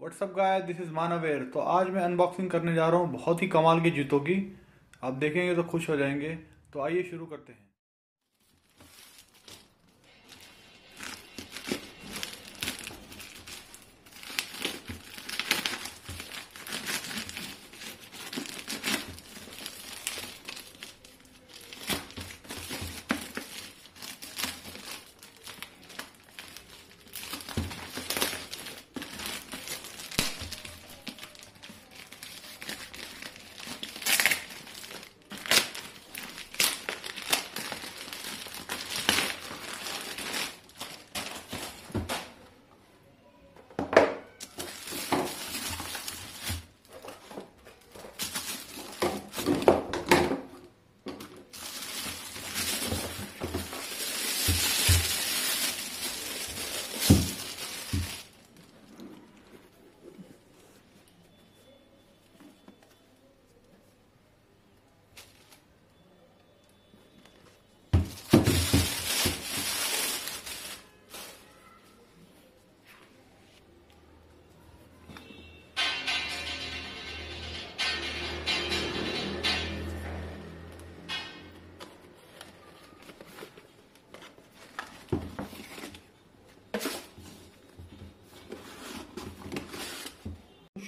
What's up guys this is मानवेयर तो आज मैं अनबॉक्सिंग करने जा रहा हूँ। बहुत ही कमाल की जूतों की। आप देखेंगे तो खुश हो जाएँगे। तो आइए शुरू करते हैं।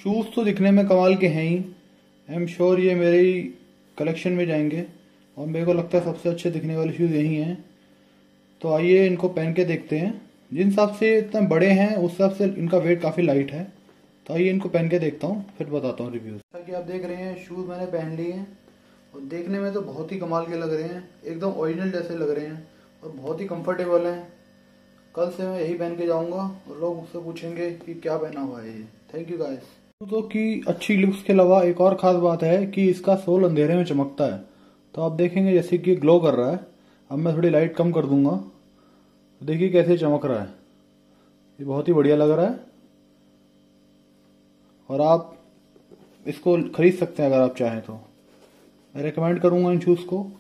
शूज़ तो दिखने में कमाल के हैं ही। आई एम श्योर ये मेरी कलेक्शन में जाएँगे। और मेरे को लगता है सबसे अच्छे दिखने वाले शूज़ यही हैं। तो आइए इनको पहन के देखते हैं। जिन हिसाब से इतने बड़े हैं, उस हिसाब से इनका वेट काफ़ी लाइट है। तो आइए इनको पहन के देखता हूँ, फिर बताता हूँ रिव्यूज़ जैसा कि आप देख रहे हैं शूज़ मैंने पहन लिए हैं। और देखने में तो बहुत ही कमाल के लग रहे हैं। एकदम ओरिजिनल जैसे लग रहे हैं। और बहुत ही कंफर्टेबल हैं। कल से मैं यही पहन के जाऊँगा। और लोग मुझसे पूछेंगे कि क्या पहना हुआ है ये। थैंक यू गाइस जूतों की अच्छी लुक्स के अलावा एक और खास बात है कि इसका सोल अंधेरे में चमकता है। तो आप देखेंगे जैसे कि ग्लो कर रहा है। अब मैं थोड़ी लाइट कम कर दूँगा। देखिए कैसे चमक रहा है। ये बहुत ही बढ़िया लग रहा है। और आप इसको खरीद सकते हैं अगर आप चाहें तो। मैं रिकमेंड करूँगा इन शूज़ को।